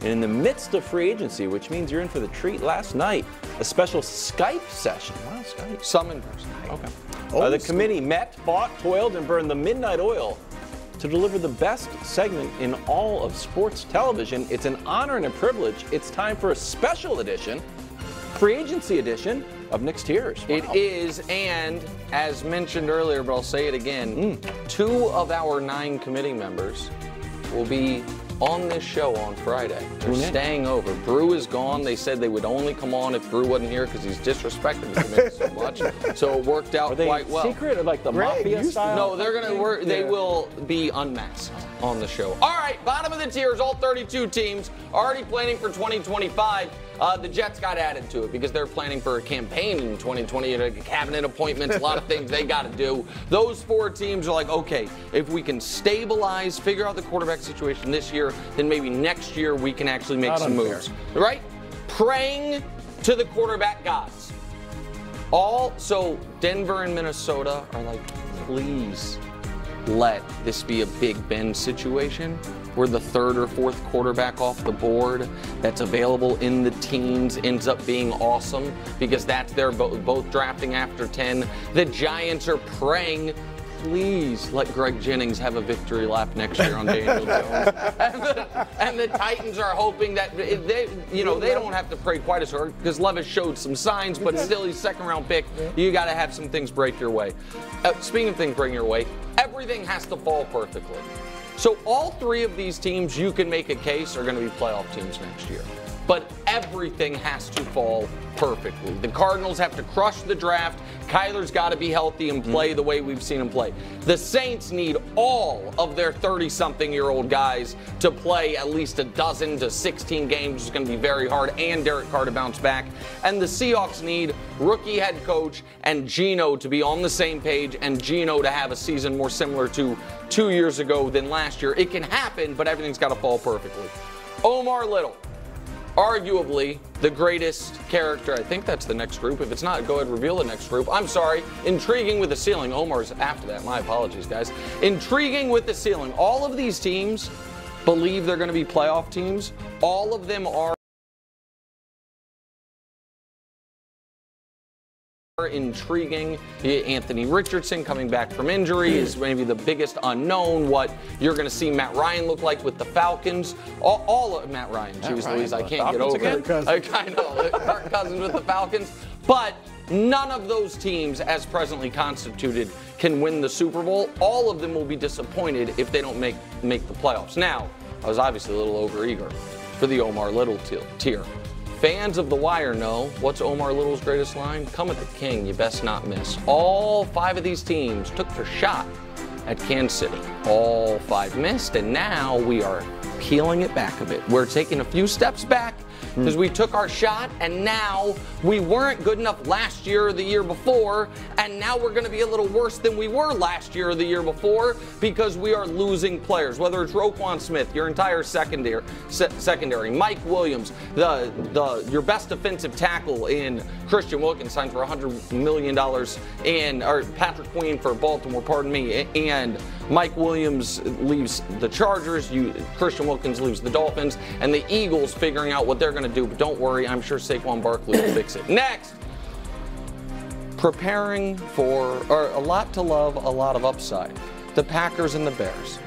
and in the midst of free agency, which means you're in for the treat last night, a special Skype session. Wow, Skype. Some in person. Okay. Uh, the committee met, fought, toiled, and burned the midnight oil to deliver the best segment in all of sports television. It's an honor and a privilege. It's time for a special edition, free agency edition of Nick's Tiers. It Wow. is, and as mentioned earlier, but I'll say it again, two of our nine committee members will be on this show on Friday. They're Tune in. staying over. Brew is gone. They said they would only come on if Brew wasn't here because he's disrespected the committee so much. So it worked out Are they quite well. secret or like the Greg mafia style? No, they're gonna. Work, They Yeah. will be unmasked on the show. All right, bottom of the tiers, all 32 teams already planning for 2025. Uh, the Jets got added to it because they're planning for a campaign in 2020, like cabinet appointments, a lot of things they got to do. Those four teams are like, okay, if we can stabilize, figure out the quarterback situation this year, then maybe next year we can actually make Not some unfair. moves. Right? Praying to the quarterback gods. All so Denver and Minnesota are like, please let this be a Big Ben situation where the third or fourth quarterback off the board that's available in the teens ends up being awesome because that's their bo- both drafting after 10. The Giants are praying. Please let Greg Jennings have a victory lap next year on Daniel Jones. And the, and the Titans are hoping that they, you know, they don't have to pray quite as hard because Levis showed some signs, but still he's second round pick. You got to have some things break your way. Uh, speaking of things breaking your way, everything has to fall perfectly. So all three of these teams, you can make a case, are going to be playoff teams next year. But everything has to fall perfectly. The Cardinals have to crush the draft. Kyler's got to be healthy and mm-hmm. play the way we've seen him play. The Saints need all of their 30 something year old guys to play at least a dozen to 16 games, is going to be very hard, and Derek Carr to bounce back. And the Seahawks need rookie head coach and Gino to be on the same page and Gino to have a season more similar to two years ago than last year. It can happen, but everything's got to fall perfectly. Omar Little arguably the greatest character. I think that's the next group. If it's not, go ahead reveal the next group. I'm sorry. Intriguing with the ceiling. Omar's after that. My apologies, guys. Intriguing with the ceiling. All of these teams believe they're going to be playoff teams. All of them are. Intriguing. Eh, Anthony Richardson coming back from injury is maybe the biggest unknown. What you're going to see Matt Ryan look like with the Falcons. All, all of Matt Ryan, jeez Ryan Louise, I can't get over again? it. I kind of Kirk Cousins with the Falcons, but none of those teams, as presently constituted, can win the Super Bowl. All of them will be disappointed if they don't make make the playoffs. Now, I was obviously a little overeager for the Omar Little tier. Fans of The Wire know what's Omar Little's greatest line? Come at the king, you best not miss. All five of these teams took their shot at Kansas City. All five missed, and now we are peeling it back a bit. We're taking a few steps back because we took our shot, and now we weren't good enough last year or the year before, and now we're going to be a little worse than we were last year or the year before because we are losing players. Whether it's Roquan Smith, your entire secondary, se- secondary, Mike Williams, the the your best defensive tackle in Christian Wilkins signed for 100 million dollars, and or Patrick Queen for Baltimore, pardon me, and Mike Williams leaves the Chargers. You Christian Wilkins leaves the Dolphins, and the Eagles figuring out what they're going to do. But don't worry, I'm sure Saquon Barkley will fix it. Next, preparing for or a lot to love, a lot of upside. The Packers and the Bears.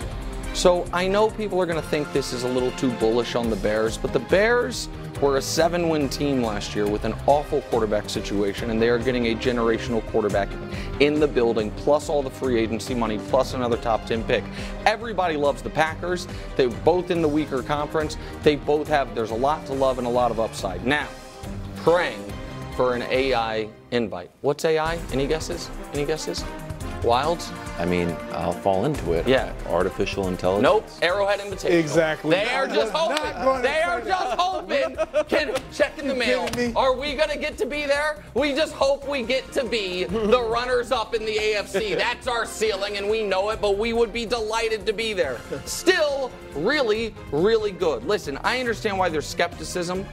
So I know people are going to think this is a little too bullish on the Bears, but the Bears were a seven win team last year with an awful quarterback situation, and they are getting a generational quarterback in the building, plus all the free agency money, plus another top 10 pick. Everybody loves the Packers. They're both in the weaker conference. They both have, there's a lot to love and a lot of upside. Now, praying for an AI invite. What's AI? Any guesses? Any guesses? Wildes? I mean, I'll fall into it. Yeah. Artificial intelligence. Nope. Arrowhead invitation. Exactly. They are just hoping. They are just hoping. Can check in the mail. Are we gonna get to be there? We just hope we get to be the runners up in the AFC. That's our ceiling, and we know it. But we would be delighted to be there. Still, really, really good. Listen, I understand why there's skepticism.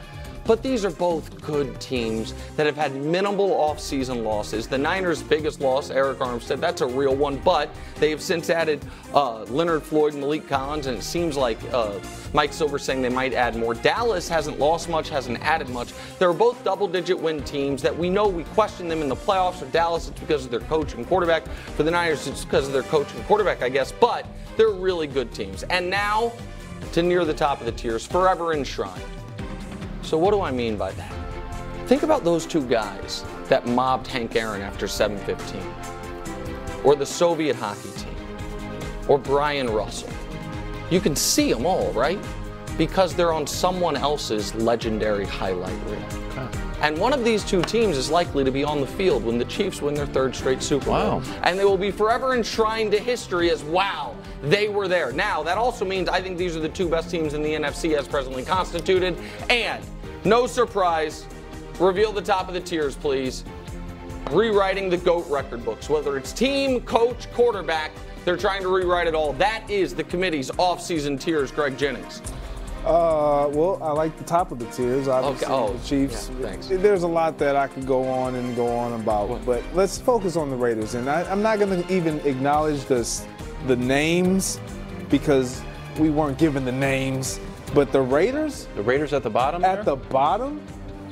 But these are both good teams that have had minimal offseason losses. The Niners' biggest loss, Arik Armstead, that's a real one, but they have since added uh, Leonard Floyd, Maliek Collins, and it seems like uh, Mike Silver saying they might add more. Dallas hasn't lost much, hasn't added much. They're both double-digit win teams that we know we question them in the playoffs. For Dallas, it's because of their coach and quarterback. For the Niners, it's because of their coach and quarterback, I guess. But they're really good teams. And now to near the top of the tiers, forever enshrined. So what do I mean by that? Think about those two guys that mobbed Hank Aaron after 715, or the Soviet hockey team, or Bryon Russell. You can see them all, right? Because they're on someone else's legendary highlight reel. And one of these two teams is likely to be on the field when the Chiefs win their third straight Super Bowl. Wow. And they will be forever enshrined to history as wow, they were there. Now, that also means I think these are the two best teams in the NFC as presently constituted. And no surprise, reveal the top of the tiers, please. Rewriting the GOAT record books, whether it's team, coach, quarterback, they're trying to rewrite it all. That is the committee's offseason tiers, Greg Jennings. Uh, well, I like the top of the tiers. Obviously, okay. Oh, the Chiefs. yeah, thanks. There's a lot that I could go on and go on about, but let's focus on the Raiders. And I, I'm not going to even acknowledge the the names because we weren't given the names. But the Raiders The Raiders at the bottom. at there? the bottom,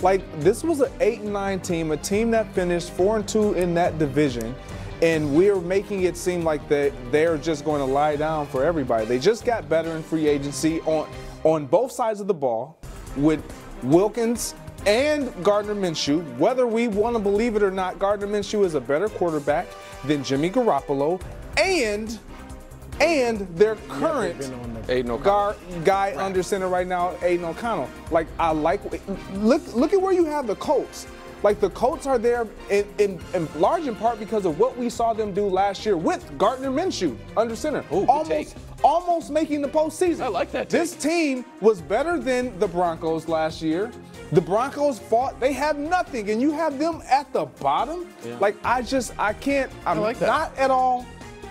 like this was an eight and nine team, a team that finished four and two in that division. And we're making it seem like that they're just going to lie down for everybody. They just got better in free agency on on both sides of the ball with Wilkins and Gardner Minshew. Whether we want to believe it or not, Gardner Minshew is a better quarterback than Jimmy Garoppolo, and and their current Aidan O'Connell. guard, guy under center right now, Aidan O'Connell. Like I like look look at where you have the Colts. Like the Colts are there in, in, in large in part because of what we saw them do last year with Gardner Minshew under center. Ooh, almost almost making the postseason. I like that This team was better than the Broncos last year. The Broncos fought, they have nothing, and you have them at the bottom. Like I just I can't I'm like not at all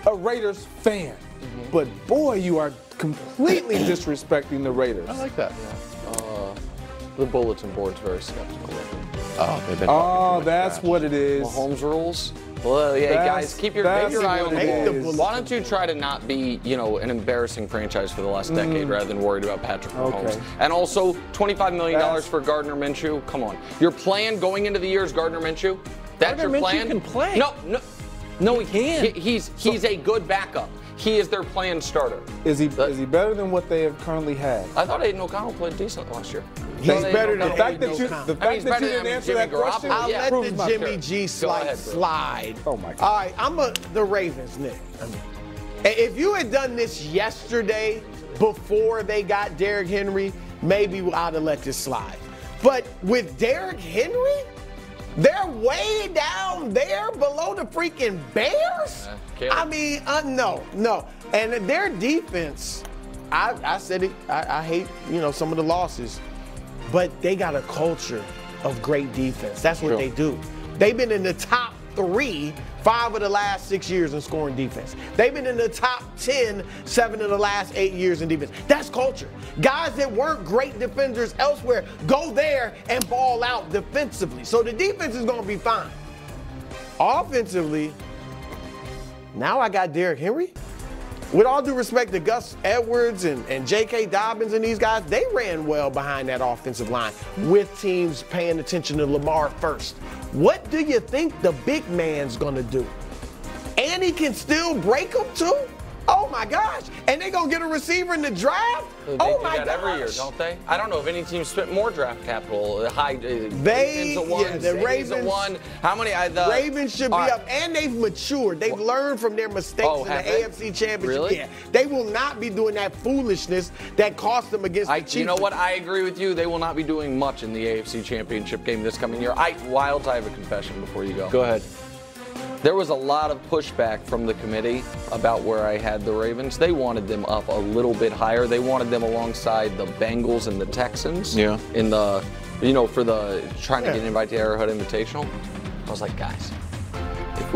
a Raiders fan. Mm-hmm. But boy, you are completely disrespecting the Raiders. I like that. The bulletin board's very skeptical. Oh, they've been. Oh, that's trash. what it is. Mahomes rules. Well, yeah, That's- guys, keep your, keep your eye on the ball. Why don't you try to not be, you know, an embarrassing franchise for the last decade rather than worried about Patrick Mahomes? Mm. Okay. And also, $25 million That's- for Gardner Minshew. Come on. Your plan going into the year is Gardner Minshew? That's Gardner your Minshew plan? can play. No, no. No, he can. He, he's he's a good backup. He is their planned starter. Is he That- is he better than what they have currently had? I thought Aidan O'Connell played decent last year. He's better than the fact that you the fact that you didn't answer that question. I'll Yeah. let the Jimmy. G slide ahead, slide. Oh, my God. All right, I'm a the Ravens, Nick. I mean, i- if you had done this yesterday before they got Derrick Henry, maybe I'd have let this slide. But with Derrick Henry, they're way down there below the freaking Bears. Caleb. I mean, uh, no, no. And their defense, I, I said it. I, I hate you know some of the losses but they got a culture of great defense. That's what Sure. they do. They've been in the top three, five of the last six years in scoring defense. They've been in the top 10, seven of the last eight years in defense. That's culture. Guys that weren't great defenders elsewhere go there and ball out defensively. So the defense is going to be fine. Offensively, now I got Derrick Henry. With all due respect to Gus Edwards and, and J.K. Dobbins and these guys, they ran well behind that offensive line with teams paying attention to Lamar first. What do you think the big man's gonna do? And he can still break them too? Oh my gosh. And they gonna get a receiver in the draft? They oh do my that gosh. every year, don't they? I don't know if any team spent more draft capital. uh, High, uh, They- Ravens a one, yeah, the Saints a Ravens- one. How many? I, the, Ravens should be All right. up, and they've matured. They've learned from their mistakes Oh, in the have they? AFC Championship. Really? Yeah, they will not be doing that foolishness that cost them against I, the Chiefs. you know what? I agree with you. They will not be doing much in the AFC Championship game this coming year. I, Wildes, I have a confession before you go. Go ahead. There was a lot of pushback from the committee about where I had the Ravens. They wanted them up a little bit higher. They wanted them alongside the Bengals and the Texans. Yeah. In the, you know, for the trying to get an invite to Arrowhead Invitational. I was like, guys, if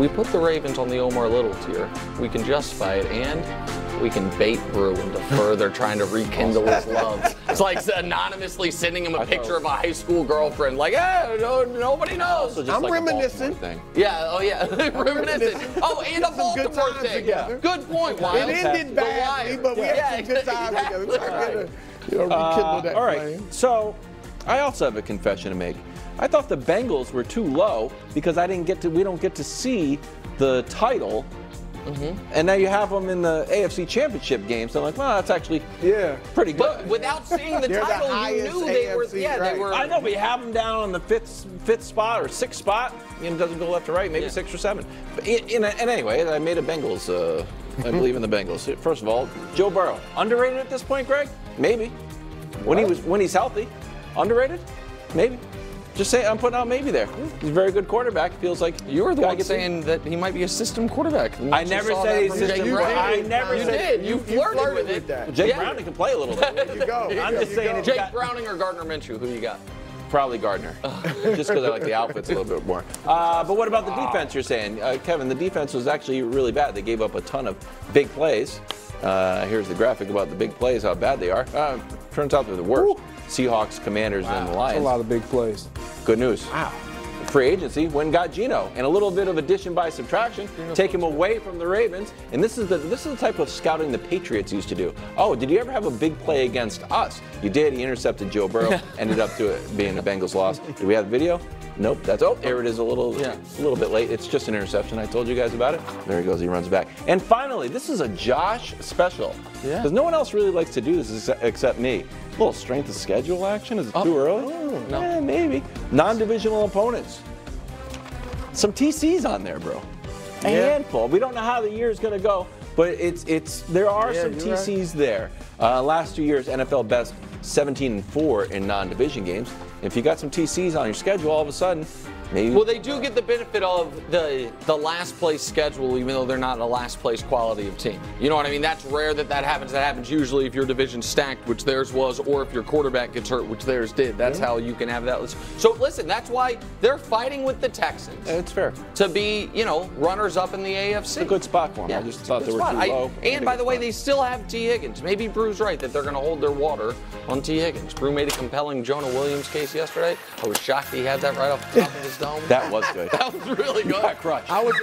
we put the Ravens on the Omar Little tier, we can justify it and we can bait Brew into further trying to rekindle his love It's like anonymously sending him a thought- picture of a high school girlfriend, like, hey, no, nobody knows. Also just I'm like a Baltimore reminiscing. Thing. Yeah, oh yeah, reminiscent. Oh, and a Some good Baltimore times thing. together. Good point, It ended The badly, Wire. but we Yeah, had some good times together. We're exactly trying to right. get a, you know, rekindle Uh, that all right. flame. So, I also have a confession to make. I thought the Bengals were too low because I didn't get to. We don't get to see the title. Mm-hmm. And now you have them in the AFC Championship game. So I'm like, well, that's actually Yeah. pretty good. But without seeing the They're the title, you highest knew they were. Yeah, right. they were. I know, but you have them down on the fifth fifth spot or sixth spot. You know, it doesn't go left to right, maybe Yeah. six or seven. But in, in, and anyway, I made a Bengals. Uh, I believe in the Bengals. First of all, Joe Burrow underrated at this point, Greg? Maybe. When he was when he's healthy, underrated? Maybe. Just say I'm putting out maybe there. He's a very good quarterback. Feels like You were the guy one gets saying that he might be a system quarterback. I never saw said that he's from system Jake quarterback. I never You said- did. You, you flirted, flirted with with it. that. Jake Yeah. Browning can play a little bit. There you go. I'm just There saying go. Jake got- Browning or Gardner Minshew? Who you got? Probably Gardner, just because I like the outfits a little bit more. Uh, but what about the defense? You're saying, uh, Kevin? The defense was actually really bad. They gave up a ton of big plays. Uh, here's the graphic about the big plays, how bad they are. Uh, turns out they're the worst. Seahawks, Commanders, and the That's a lot of big plays. Good news. Wow. Free agency went and got Gino, and a little bit of addition by subtraction, take him away from the Ravens. And this is the this is the type of scouting the Patriots used to do. Oh, did you ever have a big play against us? You did. He intercepted Joe Burrow, ended up to it being a Bengals loss. Do we have the video? Nope. That's oh, there it is. A little, Yeah. a little bit late. It's just an interception. I told you guys about it. There he goes. He runs back. And finally, this is a Josh special. Yeah. Because no one else really likes to do this except me. A little strength of schedule action. Is it too early? no. Eh, maybe. Non-divisional opponents. Some TCs on there, bro. A handful. We don't know how the year is going to go, but it's it's there are Yeah, some you're right. TCs there. Uh, last two years, NFL best 17 and 4 in non-division games. If you got some TCs on your schedule, all of a sudden, maybe. Well, they do get the benefit of the the last place schedule, even though they're not a last place quality of team. You know what I mean? That's rare that that happens. That happens usually if your division's stacked, which theirs was, or if your quarterback gets hurt, which theirs did. That's how you can have that. So listen, that's why they're fighting with the Texans it's fair. to be, you know, runners up in the AFC. a good spot for them. I just it's thought they were spot. too I- low. and by the way, they still have T. Higgins. Maybe Brew's right that they're going to hold their water on T. Higgins. Brew made a compelling Jonah Williams case yesterday. I was shocked he had that right off the top of his that was good. That was really good. crushed. I was